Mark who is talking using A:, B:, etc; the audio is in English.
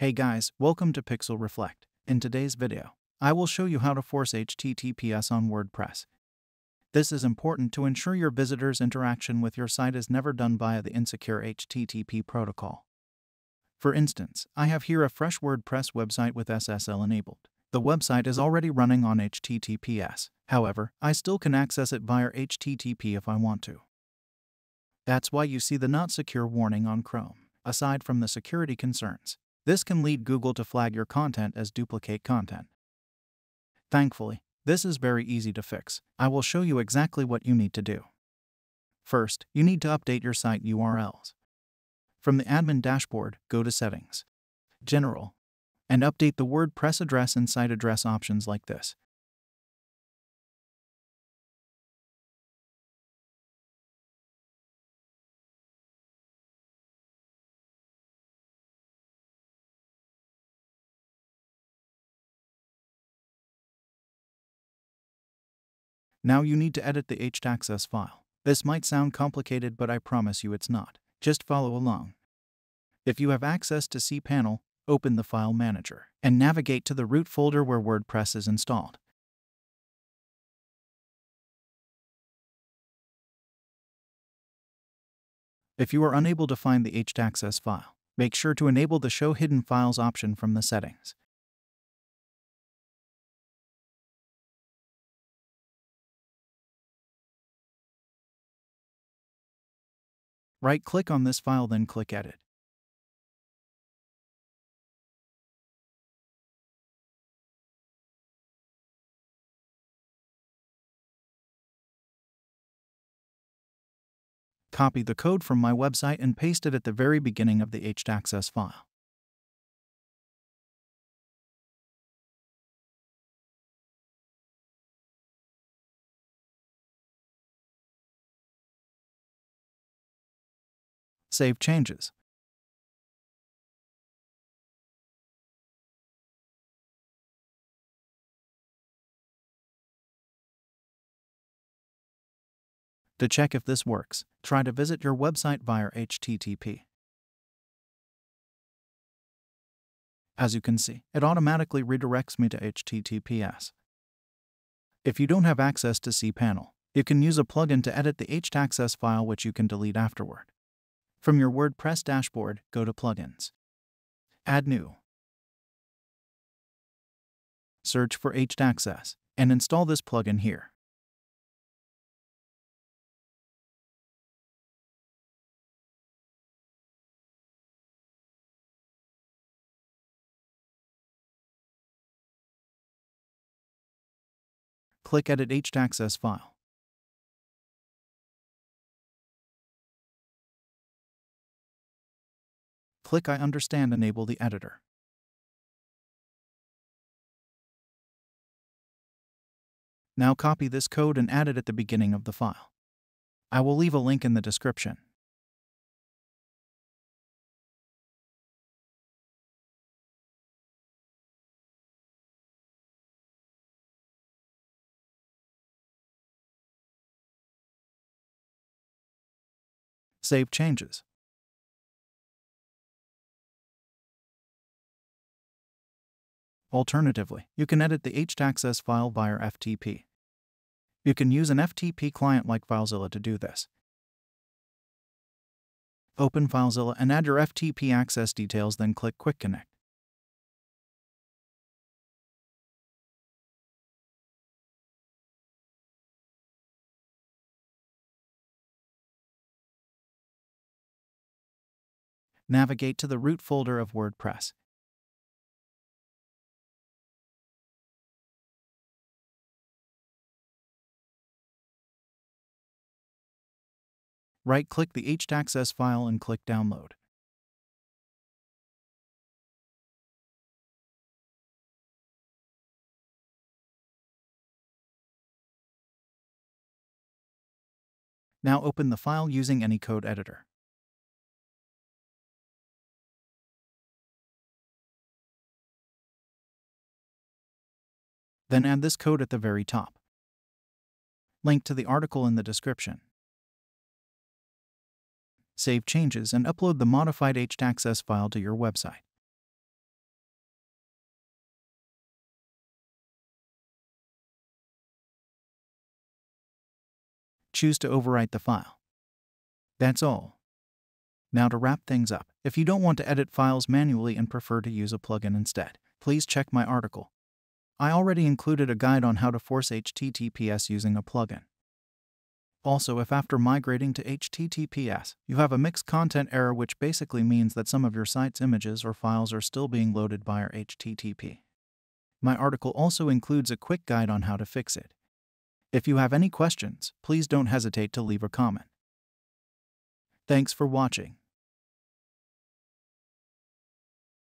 A: Hey guys, welcome to Pixel Reflect. In today's video, I will show you how to force HTTPS on WordPress. This is important to ensure your visitors' interaction with your site is never done via the insecure HTTP protocol. For instance, I have here a fresh WordPress website with SSL enabled. The website is already running on HTTPS. However, I still can access it via HTTP if I want to. That's why you see the not secure warning on Chrome. Aside from the security concerns, this can lead Google to flag your content as duplicate content. Thankfully, this is very easy to fix. I will show you exactly what you need to do. First, you need to update your site URLs. From the admin dashboard, go to Settings, General, and update the WordPress address and site address options like this. Now you need to edit the htaccess file. This might sound complicated, but I promise you it's not. Just follow along. If you have access to cPanel, open the File Manager and navigate to the root folder where WordPress is installed. If you are unable to find the htaccess file, make sure to enable the Show Hidden Files option from the settings. Right-click on this file then click Edit. Copy the code from my website and paste it at the very beginning of the htaccess file. Save changes. To check if this works, try to visit your website via HTTP. As you can see, it automatically redirects me to HTTPS. If you don't have access to cPanel, you can use a plugin to edit the htaccess file which you can delete afterward. From your WordPress dashboard, go to Plugins. Add New. Search for htaccess and install this plugin here. Click Edit htaccess file. Click I understand enable the editor. Now copy this code and add it at the beginning of the file. I will leave a link in the description. Save changes. Alternatively, you can edit the htaccess file via FTP. You can use an FTP client like FileZilla to do this. Open FileZilla and add your FTP access details, then click Quick Connect. Navigate to the root folder of WordPress Right-click the htaccess file and click Download. Now open the file using any code editor. Then add this code at the very top. Link to the article in the description save changes, and upload the modified htaccess file to your website. Choose to overwrite the file. That's all. Now to wrap things up, if you don't want to edit files manually and prefer to use a plugin instead, please check my article. I already included a guide on how to force HTTPS using a plugin. Also, if after migrating to HTTPS, you have a mixed content error which basically means that some of your site's images or files are still being loaded via HTTP. My article also includes a quick guide on how to fix it. If you have any questions, please don't hesitate to leave a comment. Thanks for watching.